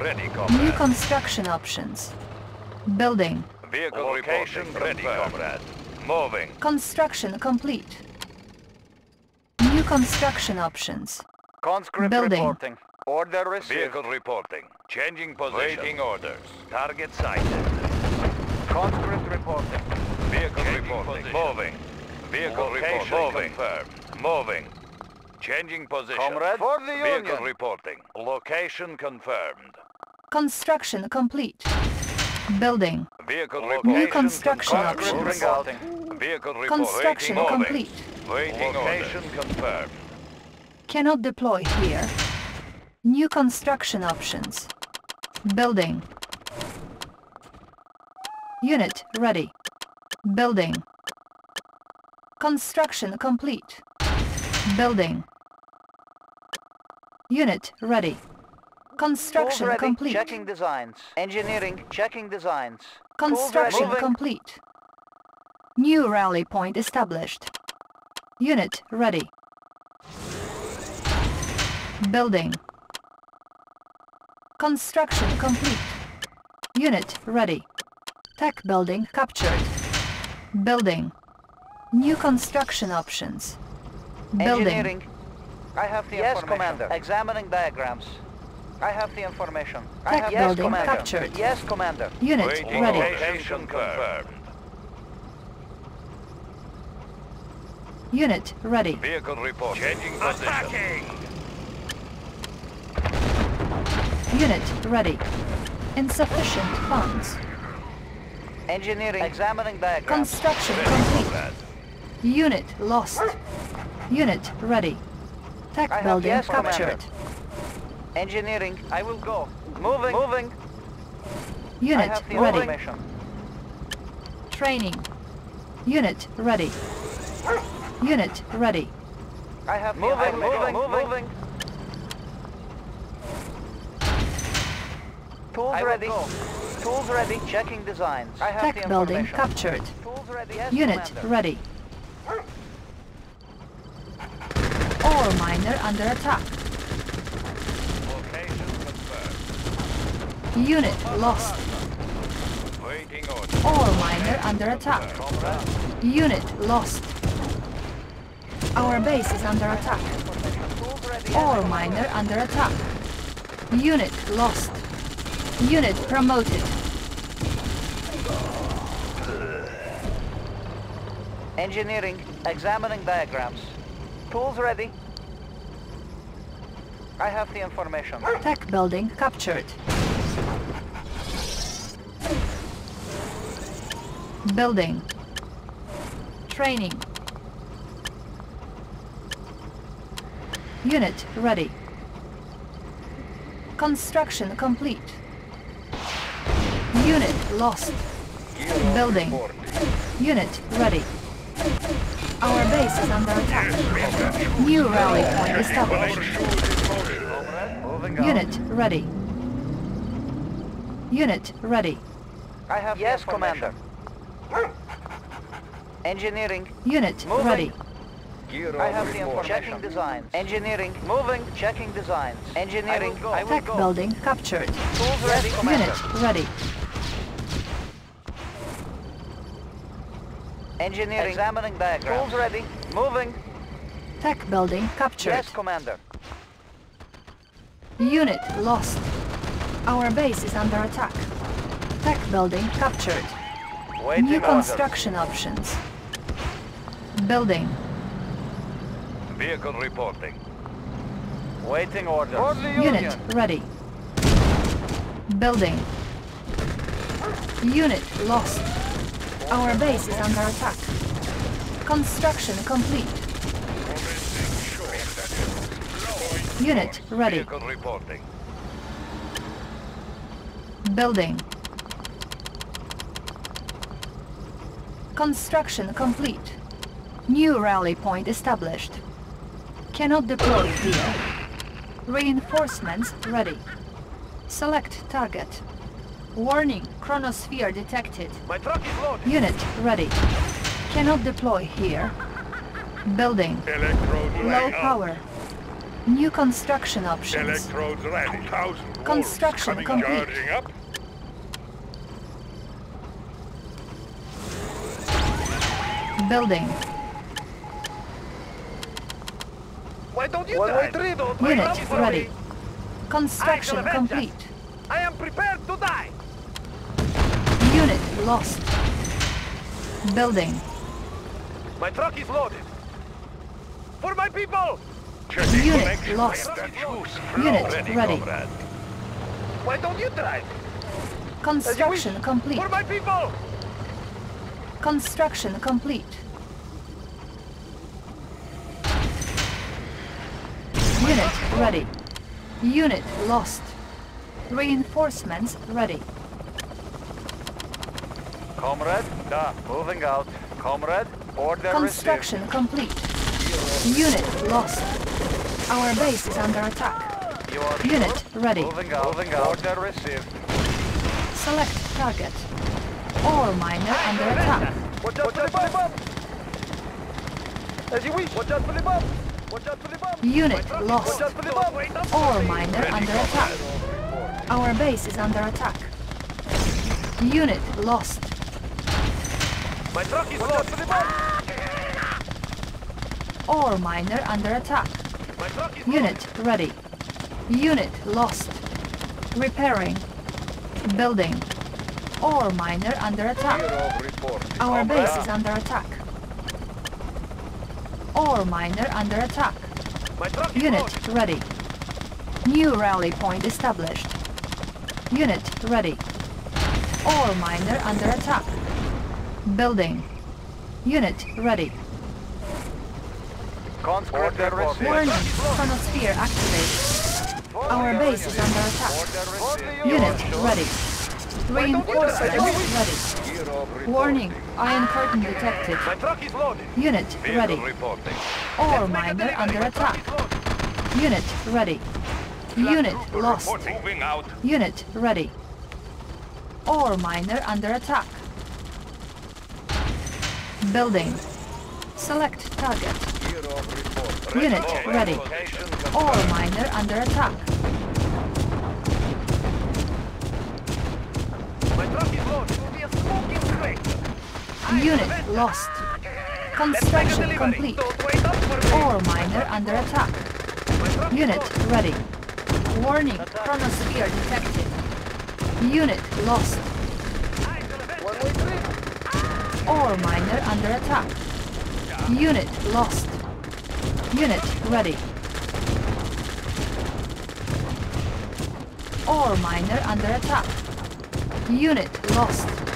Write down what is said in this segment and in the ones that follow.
Ready, New construction options. Building. Vehicle Location reporting. Ready, comrade. Moving. Construction complete. New construction options. Conscript Building. reporting. Order received. Vehicle reporting. Changing position. Waiting orders. Target sighted. Conscript reporting. Vehicle Changing reporting. position. Moving. Vehicle reporting. report. Moving. confirmed. Moving. Changing position. Comrade. For the Vehicle Union. reporting. Location confirmed. Construction complete. Building. Vehicle New construction Conscript options. reporting. Vehicle report. Construction Waiting. Complete. Waiting Location orders. confirmed. Cannot deploy here. New construction options. Building. Unit ready. Building. Construction complete. Building. Unit ready. Construction ready. complete. Checking designs. Engineering. Checking designs. Construction Moving. complete. New rally point established. Unit ready. Building. Construction complete. Unit ready. Tech building captured. Building. New construction options. Building. Engineering. I have the yes, Commander. Examining diagrams. I have the information. I Tech have yes, building Commander. captured. Yes, Commander. Unit Waiting ready. Location confirmed. Unit ready. Vehicle report. Changing position. Unit ready. Insufficient funds. Engineering. Examining diagrams. Construction Ready, complete. comrade. Unit lost. Unit ready. Tech I building yes, Commander. Captured. Engineering. I will go. Moving. Moving. Unit ready. Training. Unit ready. Unit ready. I have moving, moving, moving, moving. Tools ready. Tools ready. Checking designs. I have Tech the building captured. Tools ready. Yes, Unit Commander. ready. Ore miner under attack. Location confirmed. Unit lost. Waiting order. Ore miner under attack. Unit lost. Our base is under attack. Tools ready. Ore miner under attack. Unit lost. Unit promoted. Engineering. Examining diagrams. Tools ready. I have the information. Tech building captured. Building. Training. Unit ready. Construction complete. Unit lost. Building. Unit ready. Our base is under attack. New rally point established. Unit ready. Unit ready. I have yes, Commander. Engineering. Unit Moving. ready. I have the information. Checking designs. Engineering. Moving. Checking designs. Engineering. I will Tech go. building captured. Tools ready, Commander. Unit ready. Engineering. Examining diagrams. Tools ready. Moving. Tech building captured. Yes, Commander. Unit lost. Our base is under attack. Tech building captured. Waiting New orders. construction options. Building. Vehicle reporting. Waiting orders. For the Unit ready. Building. Unit lost. Our base is under attack. Construction complete. Unit ready. Vehicle reporting. Building. Construction complete. New rally point established. Cannot deploy here. Reinforcements ready. Select target. Warning, chronosphere detected. My truck is loaded. Unit ready. Cannot deploy here. Building. Electrode Low power. New construction options. Electrodes ready. Construction complete. charging up. Building. Why don't you One way drive? trip. Don't wait Unit up ready. Construction avenge complete. I am prepared to die. Unit lost. Building. My truck is loaded. For my people. Checking Unit lost. That's loose. Unit ready. Why don't you drive? Construction complete. For my people. Construction complete. Unit ready. Unit lost. Reinforcements ready. Comrade, da, moving out. Comrade, order received. Construction complete. Unit lost. Our base is under attack. received. You are Unit ready. moving out. Moving out. Order received. Select target. Ore miner under attack. Watch out for the bomb. As you wish. Watch out for the bomb. Watch out for the bomb. Unit Watch lost. out for the bomb. Wait up. Miner under attack. Our base is under attack. Unit lost. My truck is lost. for the bomb. Ore miner under attack. My truck is Unit ready. Unit lost. Repairing. Building. Ore miner under attack. Our base is under attack. Ore miner under attack. Unit ready. New rally point established. Unit ready. Ore miner under attack. Building. Unit ready. Warning. Chronosphere activated. Our base is under attack. Unit ready. Reinforcements ready. Warning. Iron curtain detected. My truck is loaded. Unit ready. reporting. Ore miner under attack. Unit ready. Unit lost. Unit ready. Ore miner under attack. Building. Select target. Unit ready. Ore miner under attack. My truck is loaded. It will be a smoking crate. Unit lost. Construction complete. Ore miner under attack. Unit ready. Warning. Chronosphere detected. Unit lost. Ore miner under attack. Unit lost. Unit ready. Ore miner under attack. Unit lost.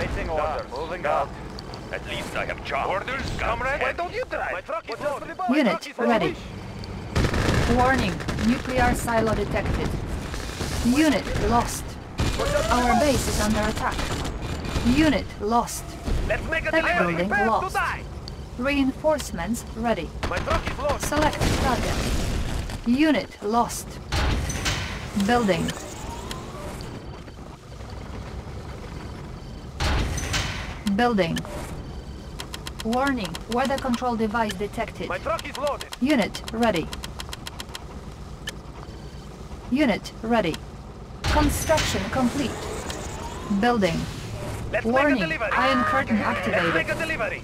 Waiting order. Moving out. At least I have charge. Orders, comrade. Why don't you drive? My truck is loaded. My Unit truck is ready. Warning. Nuclear silo detected. Unit lost. Our base is under attack. Unit lost. Let's make a Tech delivery. building Prepare to lost. die. Reinforcements ready. My truck is lost. Select target. Unit lost. Building. Building. Warning. Weather control device detected. My truck is loaded. Unit ready. Unit ready. Construction complete. Building. Let's Warning. make a delivery. Iron curtain activated. make a delivery.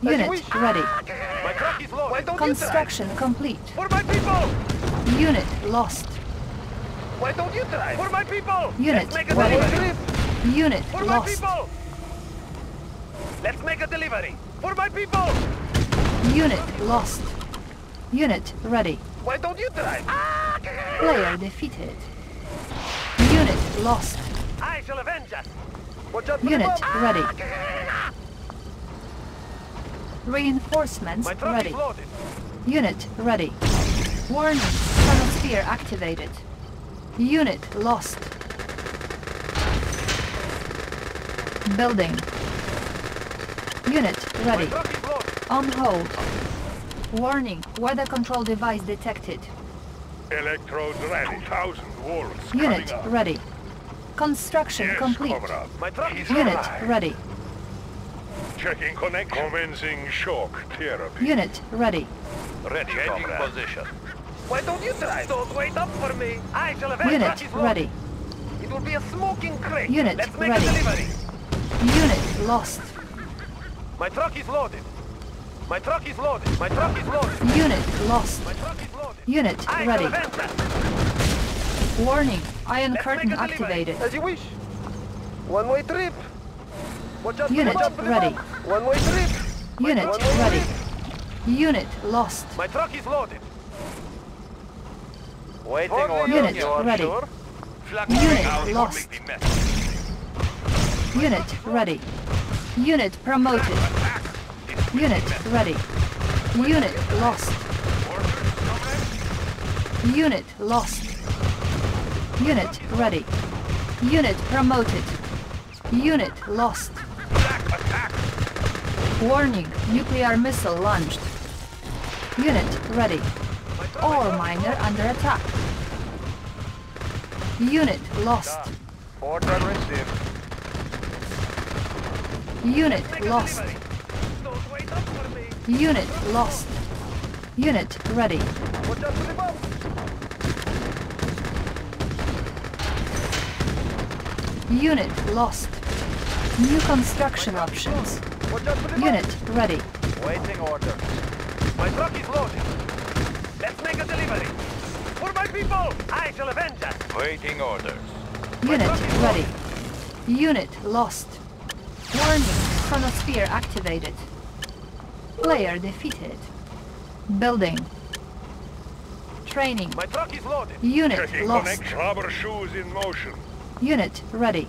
Unit ready. My truck is loaded. Why don't Construction complete. For my people. Unit lost. Why don't you drive? For my people. Unit Let's make a ready. Unit For my lost. Let's make a delivery. For my people. Unit lost. Unit ready. Why don't you drive? Player defeated. Unit lost. I shall avenge us. Watch out for the Unit ready. Reinforcements ready. Unit ready. Warning. Chronosphere activated. Unit lost. Building. Unit ready. My truck is loaded. On hold. Warning. Weather control device detected. Electrodes ready. Thousand wolves Unit up. ready. Construction Yes, complete. My Unit loaded. ready. Checking connection. Commencing shock therapy. Unit ready. Ready, Changing comrade. position. Why don't you try? Don't wait up for me. I shall avenge Unit Rocky's load. ready. It will be a smoking crate. Unit Let's make ready. a delivery. Unit lost. My truck is loaded. My truck is loaded. My truck is loaded. Unit lost. My truck is loaded. Unit I ready. shall avenge that. Warning. Iron Let's curtain make a delivery. activated. As you wish. One-way trip. Watch out Unit watch out ready. bump. One-way trip. Unit One-way ready. trip. Unit lost. My truck is loaded. Waiting For the order. Unit you ready. sure? Unit lost. Unit ready. Unit promoted. Unit ready. Unit lost. Unit lost. Unit ready. Unit promoted. Unit lost. Warning, nuclear missile launched. Unit ready. All miner under attack. Unit lost. Order received. Unit lost. Don't wait up for me. Unit lost. Unit ready. Watch out for the bump. Unit lost. New construction options. Watch out for the bump. Unit ready. Waiting order. My truck is loaded. Let's make a delivery. For my people, I shall avenge that. Waiting orders. Unit ready. Unit lost. Warning, chronosphere activated. Player defeated. Building. Training. My truck is loaded. Unit Checking lost. connection. Rubber shoes in motion. Unit ready.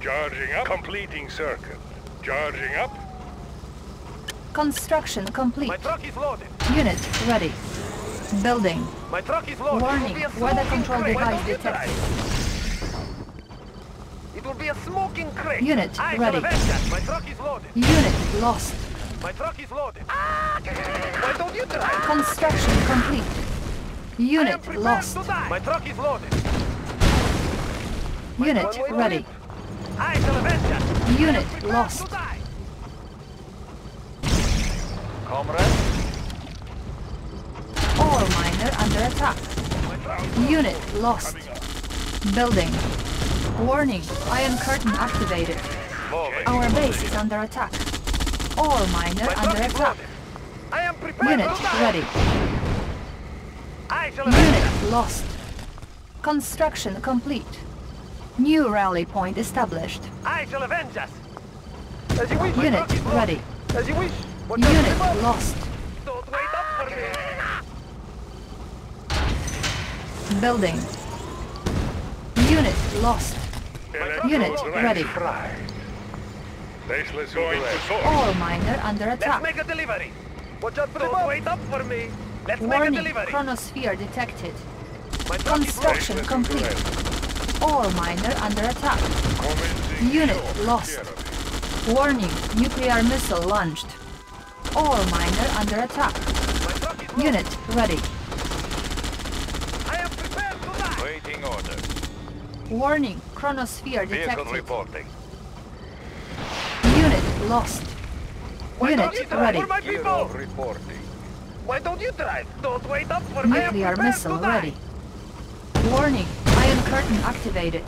Charging up. Completing circuit. Charging up. Construction complete. My truck is loaded. Unit ready. Building. My truck is loaded. Warning, It will be a weather control device Why don't you detected. Will be a smoking crate. Unit I ready. My truck is loaded. Unit lost. My truck is loaded. Ah! Why don't you try? Construction complete. Unit lost. My truck is loaded. Unit ready. I shall avenge. Unit lost. Comrade. Ore miner under attack. My truck is Unit lost. Building. Warning, iron curtain activated. Our base is under attack. All miner under attack. I am prepared Unit ready. I shall avenge that. Unit lost. Construction complete. New rally point established. I shall avenge that. As you wish. Unit ready. As you wish. Watch out for the Unit lost. Don't wait up for me. Building. Unit lost. Unit ready. Faceless going to source. Ore miner under Let's attack. make a delivery. Watch out for Don't bump. wait up for me. Let's make a Warning, delivery. chronosphere detected. My Construction complete. All miner under attack. Unit lost. Warning, nuclear missile launched. All miner under attack. My truck is loaded. Unit ready. I am prepared to die. Waiting orders. Warning, chronosphere Vehicle detected. reporting. Unit lost. Why don't you Unit drive ready. for my people? reporting. Why don't you drive? Don't wait up for me. Nuclear missile to die. ready. Warning, iron curtain activated.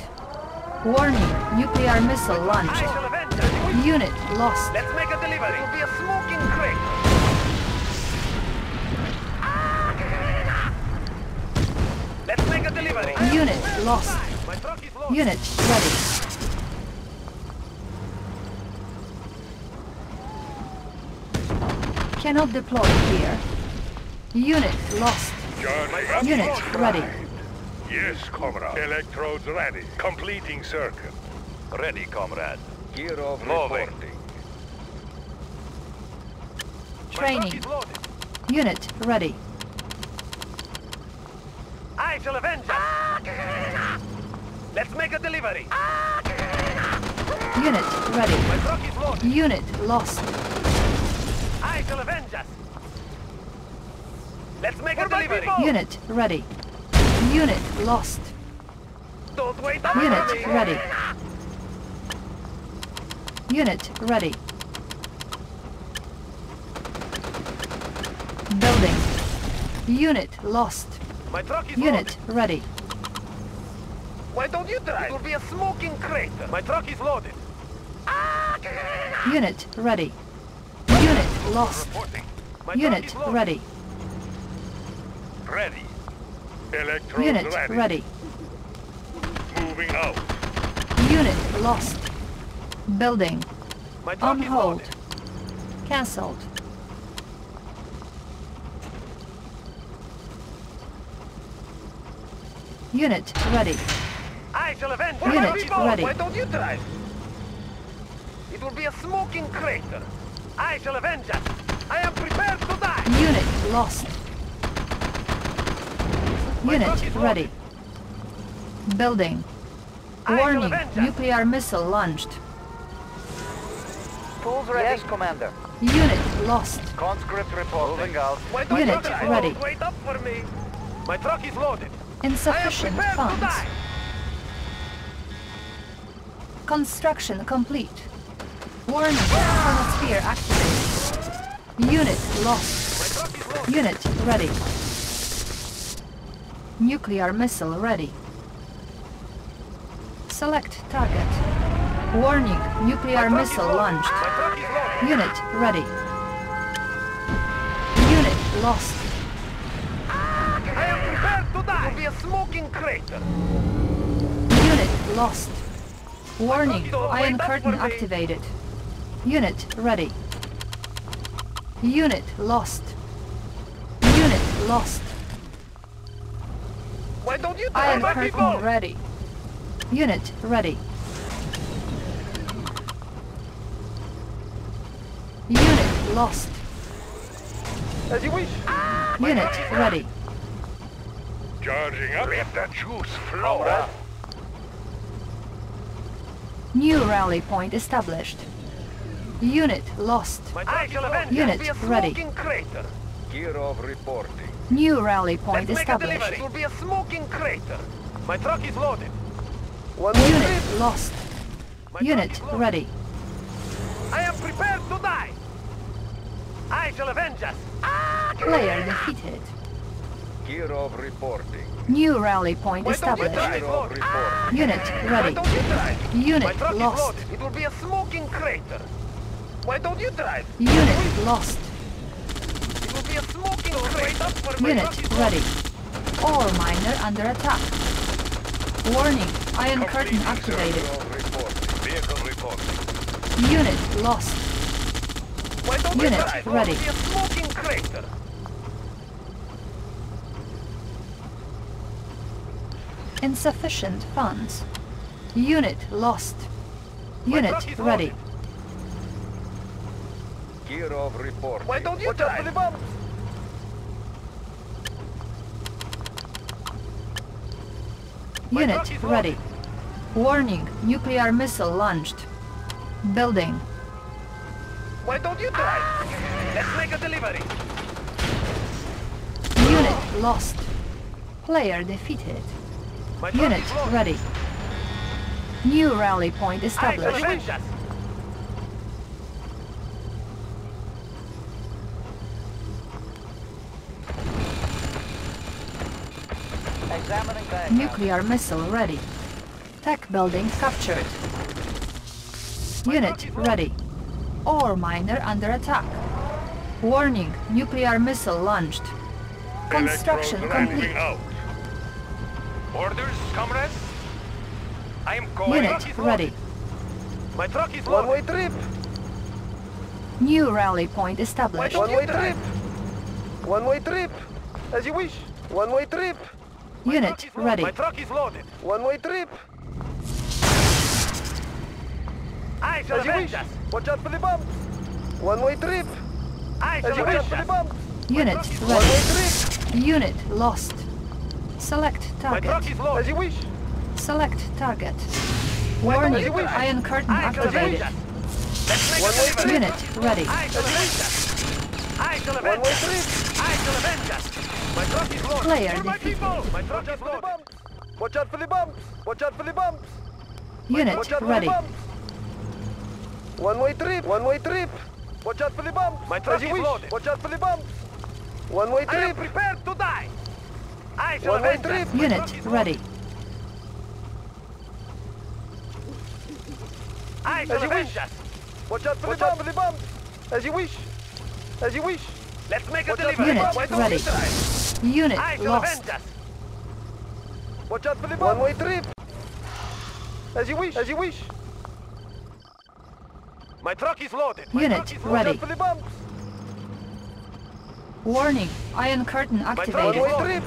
Warning, nuclear missile launched. shall avenge that. Unit lost. Let's make a delivery. It will be a smoking crate. Ah! Let's make a delivery. Unit lost. Unit ready. Cannot deploy here. Unit lost. Charging up. Unit ready. Yes, comrade. Electrodes ready. Completing circuit. Ready, comrade. Gear of Moving. My truck Training. is. Unit ready. I shall avenge that. Ah! Let's make a delivery. Unit ready. My truck is loaded. Unit lost. I shall avenge that. Let's make a delivery. Unit ready. Unit lost. Don't wait up Unit for me. ready. Unit ready. Building. Unit lost. My truck is Unit ready. Why don't you drive? It will be a smoking crater. My truck is loaded. Unit ready. Unit lost. Reporting. My Unit truck is loaded. ready. Ready. Electrodes Unit ready. ready. Moving out. Unit lost. Building. My truck On is hold. loaded. Cancelled. Unit ready. I shall avenge Unit my people. ready. Why don't you drive? It will be a smoking crater. I shall avenge us. I am prepared to die. Unit lost. My Unit ready. loaded. Building. I Warning. avenge. Nuclear missile launched. Tools ready. Yes, Commander. Unit lost. Conscript reporting. Moving out. Unit ready. Wait up for me. My truck is loaded. I am Insufficient prepared to funds. Construction complete. Warning. Chronosphere activated. Unit lost. My truck is loaded. Unit ready. Nuclear missile ready. Select target. Warning. Nuclear My truck is missile launched. My truck is loaded. Unit ready. Unit lost. I am prepared to die. It will be a smoking crater. Unit lost. Warning. Iron curtain activated. Unit ready. Unit lost. Unit lost. Why don't you Iron my curtain people? ready. Unit ready. Unit lost. As you wish. Ah! Unit ready. Charging up. Let the juice flow. New rally point established. Unit lost. My truck. Unit be a ready. smoking crater. Kirov reporting. New rally point Let's make a delivery. established. It will be a smoking crater. My truck is loaded. One way trip. Unit lost. My Unit ready. I am prepared to die. I shall avenge us. Ah! Player defeated. Kirov reporting. New rally point Why established. reporting. Ah! Unit Why ready. don't you drive? My Unit truck lost. It will be a smoking crater. Why don't you drive? Unit lost. It will be a smoking crater. For my Unit ready. Ore miner under attack. Warning. Iron curtain activated. Reporting. Vehicle reporting. Unit lost. Why don't you Unit ready. It will be a smoking crater. Insufficient funds. Unit lost. Unit ready. loaded. Kirov reporting. Why don't you Watch out the drive? bumps. My Unit ready. Warning. Nuclear missile launched. Building. Why don't you drive? Let's make a delivery. Unit lost. Player defeated. Unit ready. New rally point established. avenge us. Examining diagram. Nuclear missile ready. Tech building captured. Unit ready. Ore miner under attack. Warning. Nuclear missile launched. Construction complete. Moving out. Orders, comrades? I am going. Unit ready. My truck is One-way trip. New rally point established. One-way trip. One way trip. As you wish. One way trip. My Unit truck is loaded. ready. My truck is loaded. One way trip. I shall As you wish. us. Watch out for the bumps. One way trip. I shall As shall you wish avenge for the us. bumps. Unit One ready. way trip. Unit lost. Select My truck target. is As you wish. Select target. Warning. you drive? Iron curtain I activated. us. Let's One way delivery. Unit ready. I shall avenge us. I shall One avenge way us. trip. I shall avenge us. My truck is loaded. Player my defeated. people. My truck Watch out for the loaded. bumps. Watch out for the bumps. Watch out for the bumps. Unit Watch out for ready. the bumps. One way trip. One way trip. Watch out for the bumps. My truck is loaded. Watch out for the bumps. One way I am trip. prepared to die. Unit ready. As you wish. Watch out for the bump, for the bump. As you wish. As you wish. Let's make a Watch delivery. Unit bump. Why don't ready. Unit I lost. Watch out for the bump. One-way trip. As you wish. As you wish. My truck is loaded. My Unit truck is Watch ready. out for the bumps. Warning. Iron curtain activated.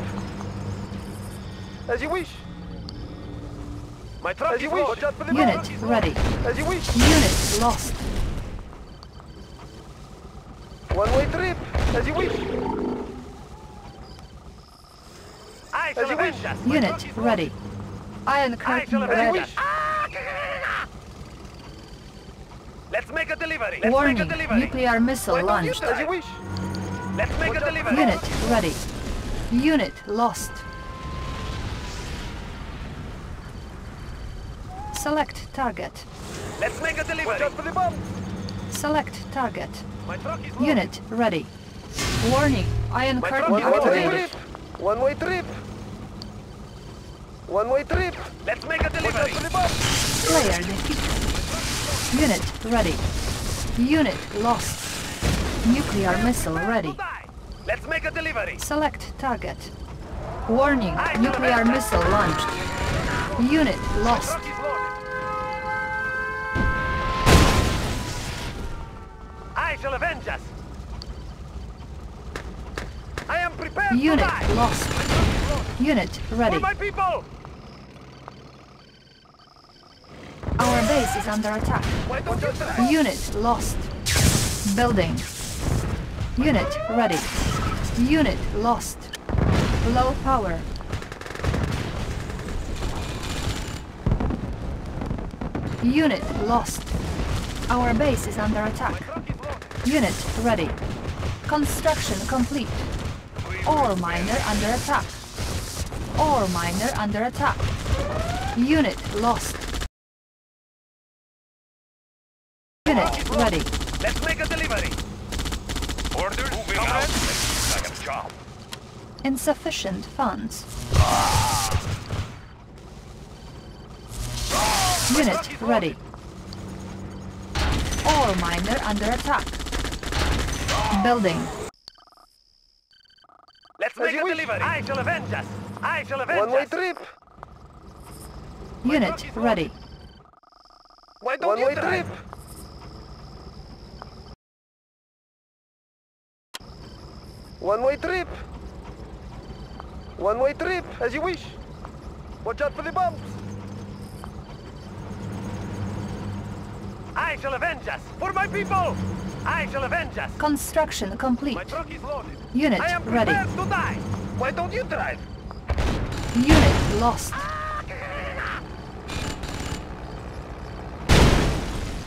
One-way trip. As you wish. My truck As is you wish. loaded. For the Unit bumps. ready. As you wish. Unit lost. One-way trip. As you wish. I As you avenge wish. Unit ready. Iron curtain shall ready. Ah, Let's make a delivery. Let's Warning. make a delivery. Nuclear missile Why launched. As you wish. Let's make a delivery. Unit ready. Unit lost. Select target. Let's make a Watch out for the bumps. Select target. My truck is loaded. Unit ready. Warning. Iron My curtain truck is One-way trip. One-way trip. One-way trip. Let's make a Watch out delivery. for the bumps. Player defeated. Unit ready. Unit lost. Nuclear missile ready. Let's make a delivery. Select target. Warning. Nuclear missile launched. Unit lost. Unit lost. Unit ready. Our base is under attack. Why don't you try? Unit lost. Building. Unit ready. Unit lost. Low power. Unit lost. Our base is under attack. Truck is loaded. Unit ready. Construction complete. Ore miner under attack. Ore miner under attack. Unit lost. Unit ready. Let's make a delivery. Orders moving out. Second job. Insufficient funds. Unit ready. Ore miner under attack. Building. Let's As make you a wish. delivery. I shall avenge us. I shall avenge us! One-way trip. Unit ready. Why don't you One-way try? trip. One-way trip. One-way trip. As you wish. Watch out for the bumps. I shall avenge us. For my people. I shall avenge us. Construction complete. My truck is loaded. Unit I am ready. to die. Why don't you drive? Unit lost. Ah,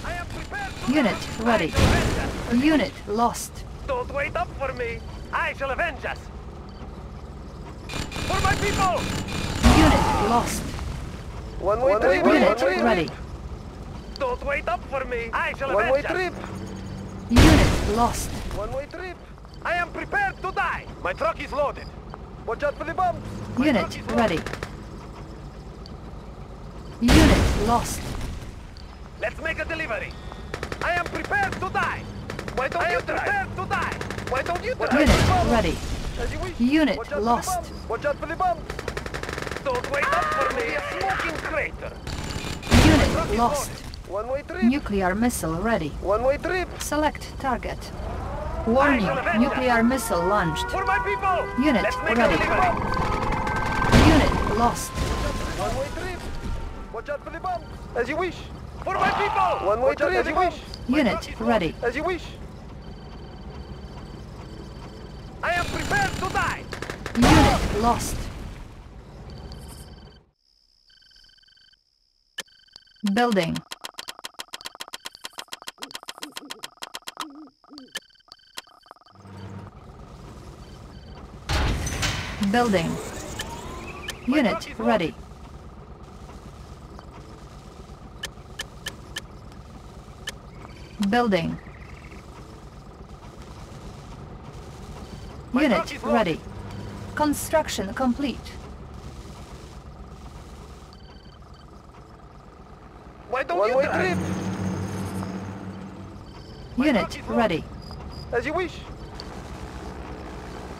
I am prepared to Unit die. ready. I shall us. Unit lost. Don't wait up for me. I shall avenge us. For my people. Unit lost. One-way One-way trip. trip. Unit ready. Don't wait up for me. I shall One-way avenge us. trip. Unit lost. One-way trip. I am prepared to die. My truck is loaded. Watch out for the bumps. Unit ready. Unit lost. Let's make a delivery. I am prepared to die. Why don't you drive? prepared to die. Why don't you drive? Unit ready. As you wish. Unit Watch out lost. For the bumps. Watch out for the bumps. Don't wait up for me. A smoking crater. Unit lost. One-way trip. Nuclear missile ready. One-way trip. Select target. Warning. Nuclear missile launched. For my people. Unit ready. Unit lost. One-way trip. Watch out for the bumps. As you wish. For my people. One-way trip. as you wish. Unit ready. As you wish. I am prepared to die. Unit lost. Building. Building. Unit ready. Building. Unit truck is loaded. ready. Construction complete. Why don't One you way trip. Unit ready. As you wish.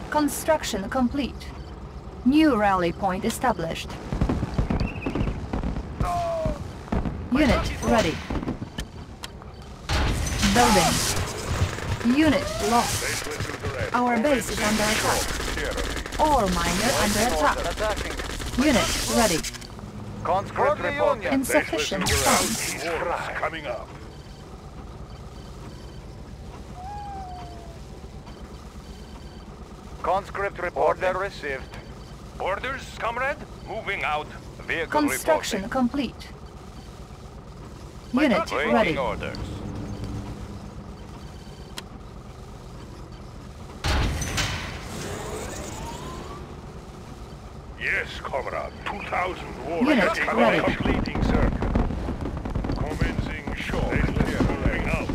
Construction complete. New rally point established. Unit ready. Building. Unit lost. Baseless to the red. Our base is under attack. All Ore miner under attack. Unit ready. Conscript reporting. Insufficient funds. the red. Wars coming up. Conscript report. Order received. Orders, comrade? Moving out. Vehicle Construction complete. Unit ready. Orders. Yes, comrade. 2,000 warriors Unit ready. completing circle. Commencing short. Baseless moving out.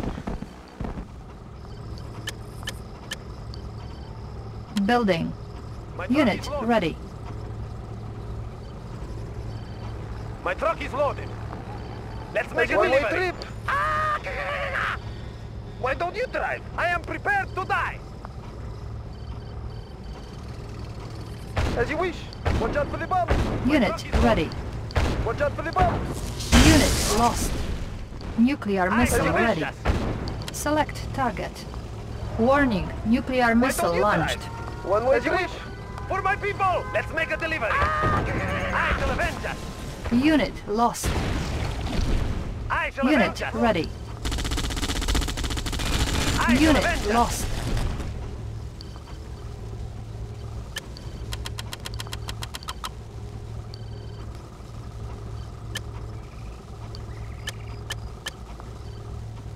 Building. My Unit is loaded. ready. My truck is loaded. Let's make a delivery. trip. Ah, Why don't you drive? I am prepared to die. As you wish. Watch out for the bomb. Unit ready. Watch out for the bomb. Unit lost. Nuclear ah, missile ready. Select target. Warning, nuclear missile launched. One way As you wish. For my people, let's make a delivery. Ah, I shall avenge us. Unit lost. I shall Unit avenge ready. I Unit avenge lost.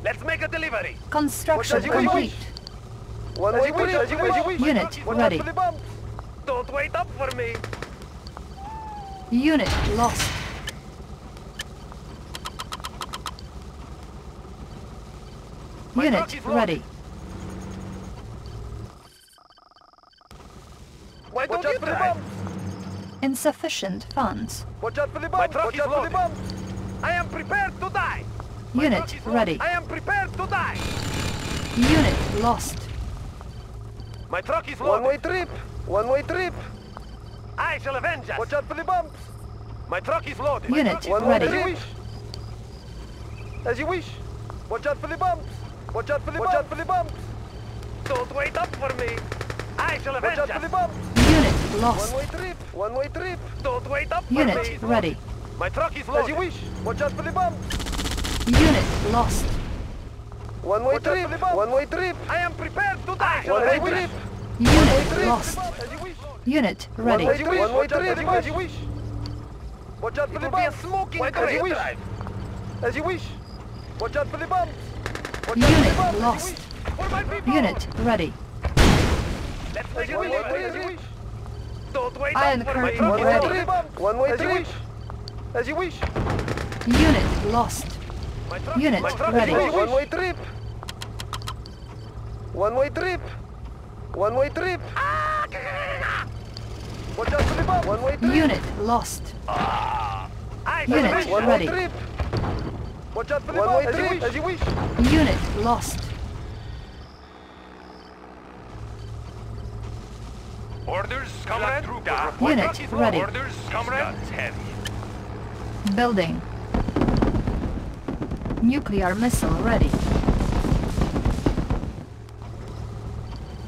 Let's make a delivery. Construction What does you complete. One As way you wish, trip. as you wish, as you wish. Unit ready. out for the bomb. Don't wait up for me. Unit lost. My Unit truck is loaded. ready. Why Watch don't out you for the drive? bomb. Insufficient funds. Watch out for the bomb. My truck Watch is out for the loaded. bomb. I am prepared to die. My Unit truck is loaded. ready. I am prepared to die. Unit lost. My truck is loaded. One-way trip. One way trip. I shall avenge us. Watch out for the bombs. My truck is loaded. Unit is ready. as you wish. As you wish. Watch out for the bombs. Watch out for the Watch out for the bombs. Don't wait up for me. I shall Watch avenge out for the us. bombs. Unit One lost. way trip. One way trip. Don't wait up for me. Unit ready. My truck is loaded. As you wish. Watch out for the bombs. Unit lost. One way trip. One way trip. I am prepared to die. One way trip. Unit lost. As you wish. Unit ready. One way trip. As you wish. Watch out for It the will be a smoking As you wish. As you wish. Watch out for the bombs. Watch out for the Unit bombs. As you lost. wish. For my people. Unit ready. Let's As make a you wish. delivery. As you wish. Don't wait Iron up for my curtain One ready. One way As you trip. wish. As you wish. Unit lost. Unit ready. One way trip. One way trip. One way trip. Watch out for the bomb. One way trip. Unit lost. Unit avenge One us. ready. Way trip. Watch out for the One way trip. As you wish. Unit lost. Orders, comrade? Unit ready. Orders, comrade? heavy. Building. Nuclear missile ready.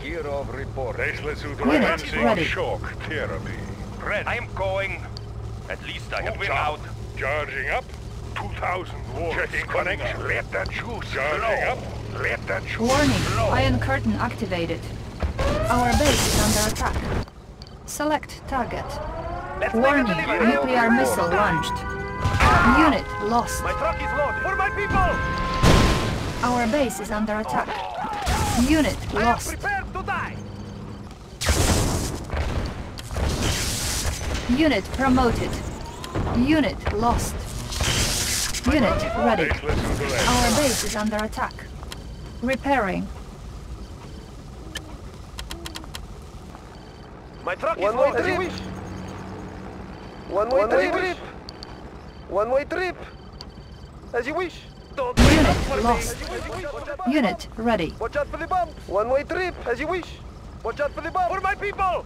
Gear of report. Baseless to the Unit ready. shock. Tyranny. Red. I'm going. At least I have Moving been out. Charging up. 2,000 warriors. Checking connection. Let that juice Charging up. Let that juice Warning, Iron Curtain activated. Our base is under attack. Select target. Let's Warning, nuclear missile launched. Ah! Unit lost. My truck is loaded. For my people. Our base is under attack. Oh. Unit I am lost. prepared to die. Unit promoted. Unit lost. Unit ready. Baseless to the left. Our base is under attack. Repairing. My truck is One-way trip. One-way trip. One-way trip. As you wish. Don't Unit up for me. lost. Wish. Watch out for the bumps. Unit ready. Watch out for the bumps. One-way trip. As you wish. Watch out for the bumps. For my people.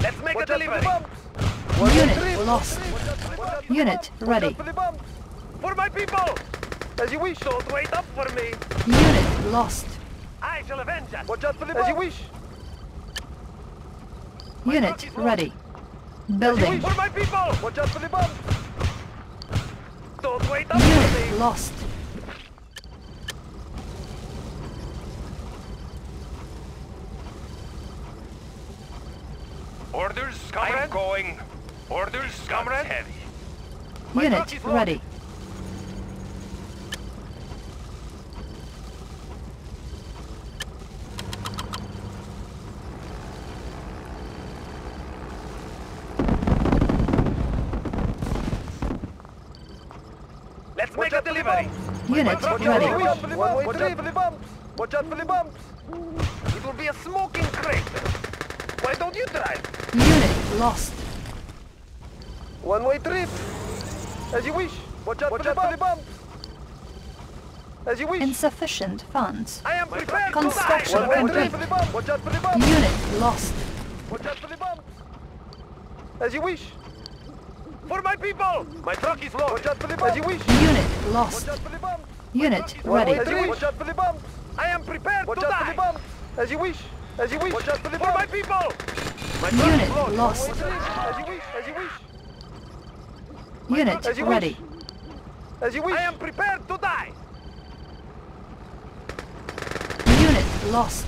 Let's make Watch a out for the delivery. Bumps. Unit lost. Watch out for the bumps. Unit ready. for the bumps. For my people. As you wish. Don't wait up for me. Unit lost. I shall avenge us. Watch out for the bumps. As you wish. Unit ready. Building. For my people. Watch out for the bumps. Don't wait up for Unit me. lost. Orders, comrade? I'm going. Orders, comrade? Heavy. My Unit ready. Let's Watch make a out for the delivery. bumps. Unit truck ready. As you wish. One-way Watch out for the bumps. Watch out for the bumps. It will be a smoking crater. Why don't you drive? Unit lost. One-way trip. As you wish. Watch out, for, the bumps. As you wish. Insufficient funds. I am prepared Construction to die. One-way complete. trip for the bumps. Watch out for the bumps. Unit lost. Watch out for the bumps. As you wish. For my people. My truck is loaded. Watch out for the bumps. As you wish. Unit Watch lost. out for the bumps. Unit One-way ready. trip. Watch out for the bumps. I am prepared Watch to out for the die. bumps. As you wish. As you wish. Watch out for the For my people. My Unit is lost. As you wish. As you wish. Unit As you wish. ready. As you wish. I am prepared to die. Unit lost.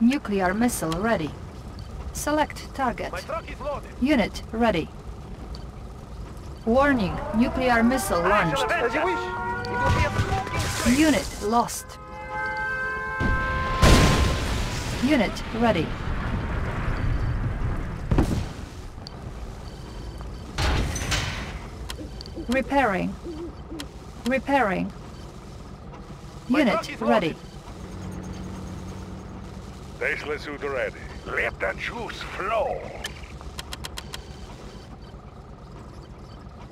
Nuclear missile ready. Select target. My truck is loaded. Unit ready. Warning, nuclear missile launched. As you wish. It will be a. Unit lost. Unit ready. Repairing. Repairing. My Unit ready. loaded. Tesla suit ready. Let the juice flow.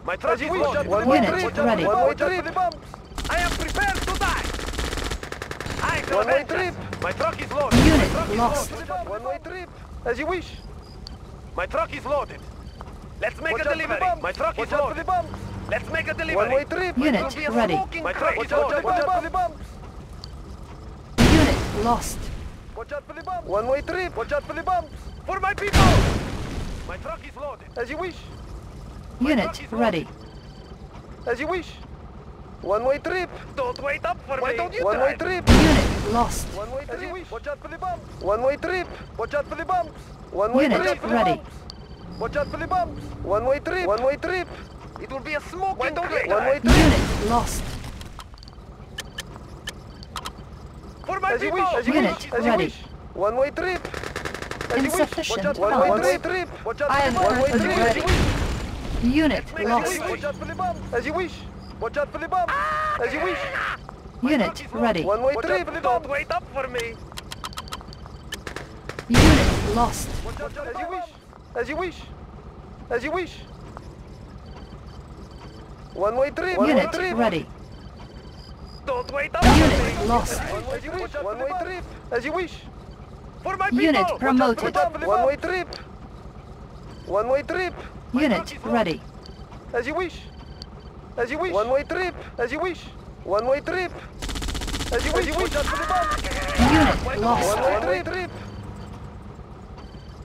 My truck As is you wish. Watch out loaded. for the Unit bumps. Watch out ready. for the bumps. Watch out for the bumps. I am prepared to die. I shall One-way avenge us. trip. My truck is loaded. My Unit truck is lost. loaded. One-way trip. As you wish. My truck is loaded. Let's make Watch a out for the delivery. bumps. My truck Watch is out for the loaded. Bumps. Let's make a delivery. One-way trip. Unit It will be a ready. smoking My crater. truck is. Watch out for the bumps. Unit lost. Watch out for the bumps. One-way trip. Watch out for the bumps. For my people. My truck is loaded. As you wish. Unit ready. As you wish. One-way trip. Don't wait up for Why me. don't you One-way trip. Unit lost. One-way trip. As you wish. Watch out for the bumps. One-way trip. Watch out for the bumps. One-way Unit trip. ready. Watch out for the bumps. One-way trip. One-way trip. It will be a smoking Why don't crater. One-way trip. Unit lost. For my As people. wish. As you Unit wish. As you ready. One-way trip. As. Insufficient Watch out for the funds. One-way trip. Watch out for Iron the one-way trip. ready. As you wish. Unit lost. wish. Watch out for the bumps. As you wish. Watch out for the bumps. Ah, as you wish. Unit ready. One-way trip. Don't wait up for me. Unit lost. Watch out as you wish. As you wish. As you wish. One-way trip. One-way Unit trip. ready. Don't wait up. Unit lost. As you wish. One-way trip. As you wish. For my people. Unit Watch promoted. out for the One-way trip. One-way trip. Unit ready. As you wish. As you wish. One-way trip. As you wish. One-way trip. As you wish. Watch out for. Unit lost. One-way trip.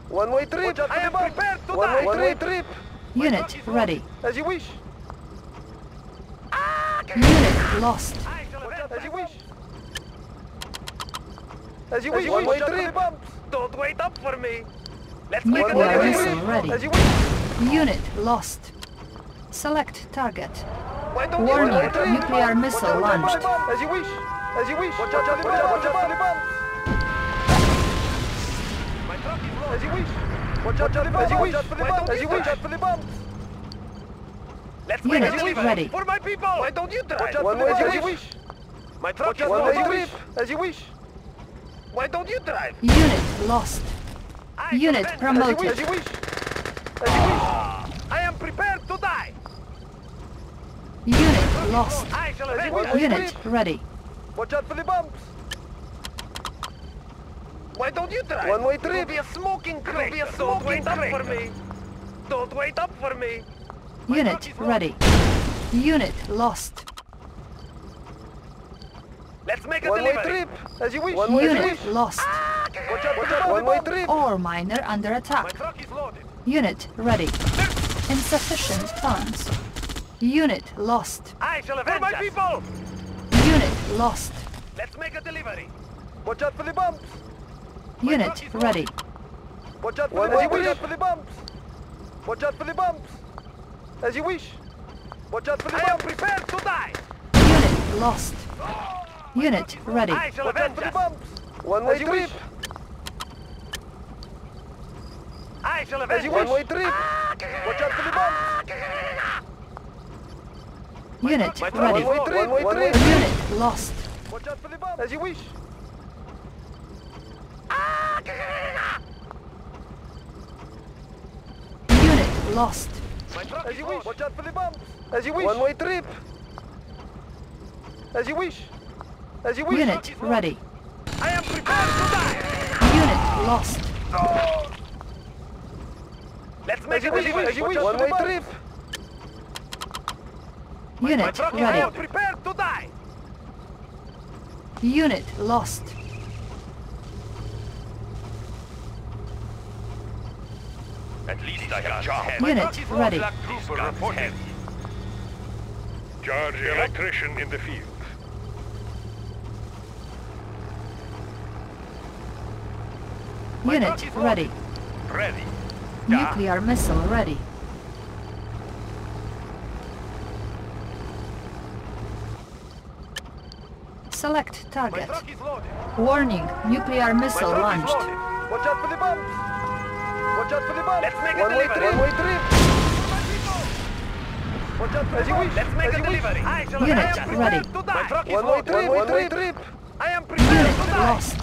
One-way trip. I am prepared to die. one-way trip. Unit ready. As you wish. Unit lost. I shall avenge As you wish. As you wish. One-way trip. Don't wait up for me. Let's make a Nuclear delivery. missile ready. As you wish. Unit lost. Select target. Why don't Warning, you drive? nuclear missile launched. As you wish. As you wish. Watch out for the bump. Watch out for the bump. My truck is loaded. As you wish. Watch out for the bump. As you wish. for the bump. As you wish. Watch out for the bump. Let's make a Unit delivery. ready. For my people. Why don't you drive? Watch out for the bump. As you wish. My truck is One-way loaded. trip. As you wish. Why don't you drive? Unit lost. I Unit shall avenge promoted. As you wish. As you wish. Ah, I am prepared to die. Unit lost. I shall As you avenge wish. us. Unit ready. Watch out for the bumps. Why don't you drive? One-way It will trip. be a smoking crater. Be a Don't wait up for me. Don't wait up for me. Unit ready. Unit lost. Let's make a One-way trip. As you wish. One-way Unit trip. lost. Ah, watch out. Watch out. One-way trip. Ore miner under My attack. truck is loaded. Unit ready. Insufficient funds. Unit lost. I shall avenge my people. Unit lost. Let's make a delivery. Watch out for the bumps. Unit ready. Watch out for the bumps. Watch out for the bumps. Watch out for the bumps. As you wish. Watch out for the I am prepared to die. Unit lost. Unit ready. I shall Watch out avenge for the us. bumps. One-way you trip. I shall As avenge you us. wish. One-way trip. Watch out for the bumps. Ah, ah, ah. Unit My ready. One-way trip. One-way trip. Unit lost. Watch out for the bumps. As you wish. Unit lost. My truck As is you wish. Watch out for the bumps. As you wish. One-way trip. As you wish. As you wish. Unit ready. I am prepared to die. Unit lost. Let's make As you wish. As you wish. One-way trip. My Unit truck is I am ready. prepared to die. Unit lost. At least I got job. Unit ready. Trooper reporting. Charge electrician in the field. Unit ready. Ready. Nuclear missile ready. Select target. truck is loaded. Warning, nuclear missile launched. Watch out for the bumps. Watch out for the bumps. Let's make a One-way delivery. trip. One-way trip. Watch out for As the you wish. bumps. Let's make As a delivery. I shall Unit I am ready. to die. My truck is One-way trip. One-way trip. I am prepared Unit to die. lost.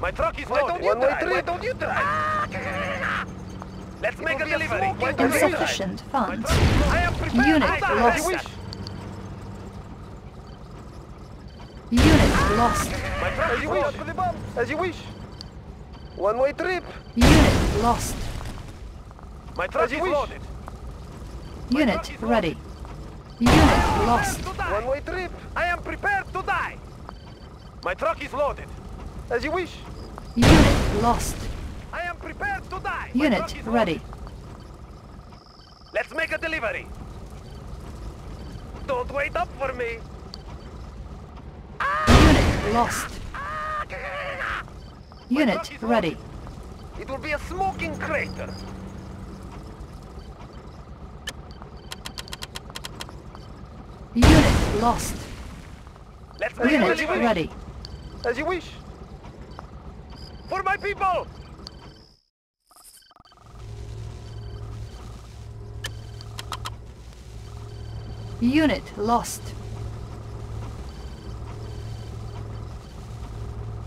My truck is Why loaded. don't you One-way drive? Why trip. don't you drive? Let's make a will be a delivery. smoking Why don't you drive? Insufficient funds. I am prepared Unit to die. Lost. you. Unit lost. My As you wish. loaded. for the bumps. As you wish. One-way trip. Unit lost. My truck is loaded. Unit ready. Unit lost. One-way trip. I am prepared to die. My truck is loaded. As you wish. Unit lost. I am prepared to die. Unit ready. loaded. Let's make a delivery. Don't wait up for me. Unit lost. Ah! Unit ready. It will be a smoking crater. Unit lost. Let's make a Unit delivery. ready. As you wish. For my people. Unit lost.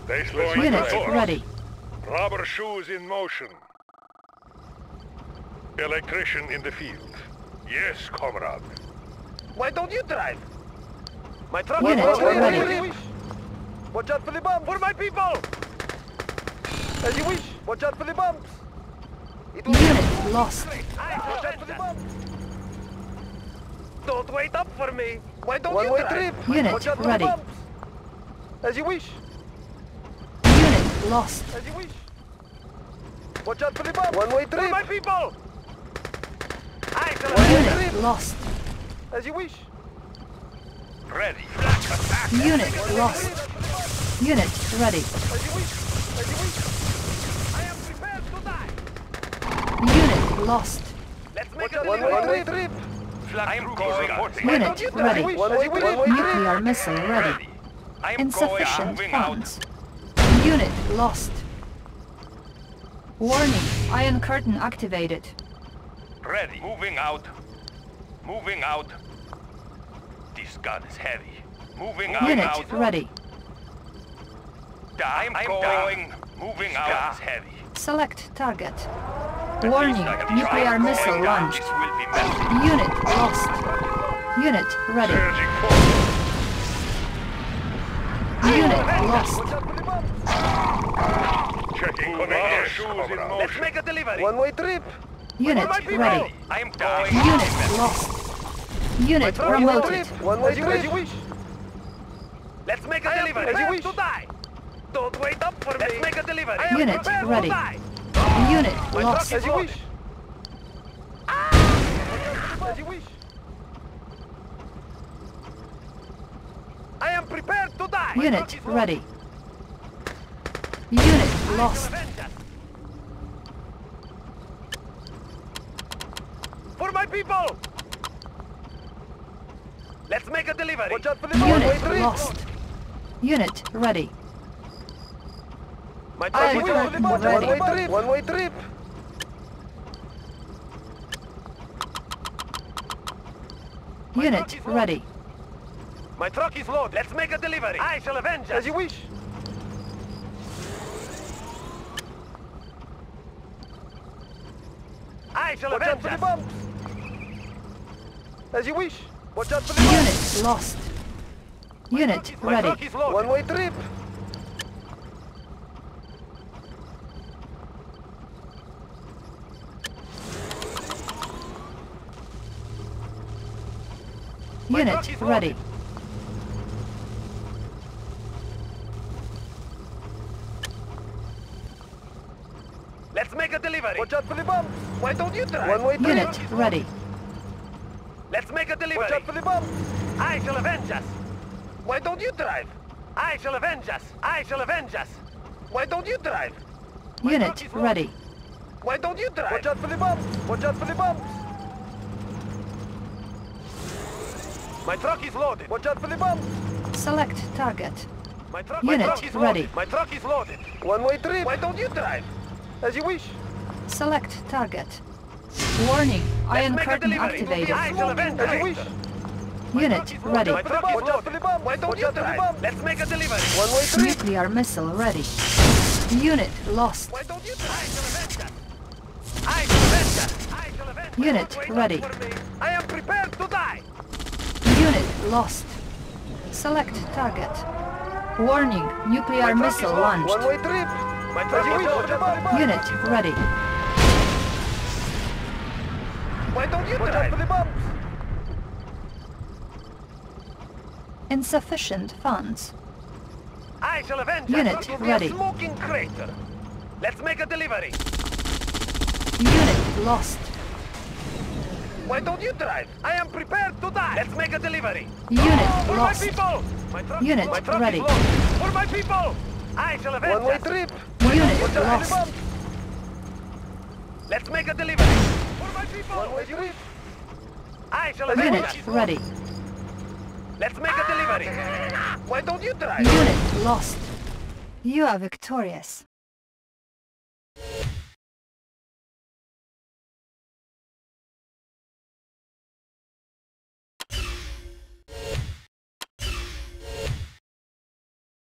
They slow Unit ready. Rubber shoes in motion. Electrician in the field. Yes, comrade. Why don't you drive? My truck is ready. As you wish. Watch out for the bumps. For my people. As you wish. Watch out for the bumps. It will be Unit lost. Watch out for the us. Don't wait up for me. Why don't you One-way drive? trip. Unit Watch out for ready. the bumps. As you wish. Unit lost. As you wish. Watch out for the bumps. One-way For my people. Unit lost. As you wish. Ready. Attack. Unit lost. Unit ready. As you wish. As you wish. I am prepared to die. Unit lost. Let's make a One-way trip. I am going reporting. Unit As ready. you wish. One-way trip. One-way. Nuclear missile ready. Ready. I am going. Insufficient funds. Unit lost. Warning, Iron Curtain activated. Ready. Moving out. Moving out. This gun is heavy. Moving out. Unit out. ready. I'm, I'm going. Moving out is heavy. Select target. At Warning, least I have nuclear missile down. launched. This will be messy. Unit lost. Unit ready. Unit lost. Watch out for the bombs. Checking Move connection. our shoes in Let's make a delivery. One-way trip. Unit ready. I am going. Unit lost. Unit One-way promoted. One-way As you trip. wish. Let's make a I delivery. prepared As you to die. Don't wait up for me. Let's make a delivery. Unit ready. Unit My lost. As you wish. Ah! As you wish. I am prepared to die. Unit truck is ready. Unit lost. avenge us. For my people. Let's make a delivery. Watch out for the one-way Unit trip. lost. Unit ready. My I truck am is Watch out for loaded. the ready. One-way trip. One-way trip. Unit ready. My truck is loaded. Let's make a delivery. I shall avenge us. As you wish. I shall Watch out avenge for the bombs. As you wish. Watch out for the bombs. Unit lost. Unit My ready. truck is. One-way trip. My Unit ready. Let's make a delivery. Watch out for the bombs. Why don't you try? One-way trip. Unit ready. Let's make a Watch delivery. out for the bombs. I shall avenge us. Why don't you drive? I shall avenge us. I shall avenge us. Why don't you drive? My Unit truck ready. Why don't you drive? Watch out for the bombs. Watch out for the bombs. My truck is loaded. Watch out for the bombs. Select target. My truck, Unit my truck is ready. loaded. My truck is loaded. One-way trip. Why don't you drive? As you wish. Select target. Warning, iron make a curtain activated. I shall avenge As you us. wish. Unit ready. My truck is Watch out loaded. for the bombs. Why don't Watch you out for the drive? bombs. Let's make a delivery. One-way trip. Nuclear missile ready. Unit lost. Why don't you drive? I shall avenge us. I shall avenge us. I shall avenge Unit Don't wait up ready. I am prepared to die. Unit lost. Select target. Warning, nuclear missile launched. One-way trip. Why don't you Watch out drive? for the bombs. Insufficient funds. I shall avenge Unit us. It will be ready. a smoking crater. Let's make a delivery. Unit lost. Why don't you drive? I am prepared to die. Let's make a delivery. Unit For lost. my people. My truck, Unit my truck ready. For my people. I shall avenge One-way trip. Unit Watch out for the lost. Let's make a delivery. I shall Unit ready. Let's make a delivery. Why don't you try? Unit lost. You are victorious.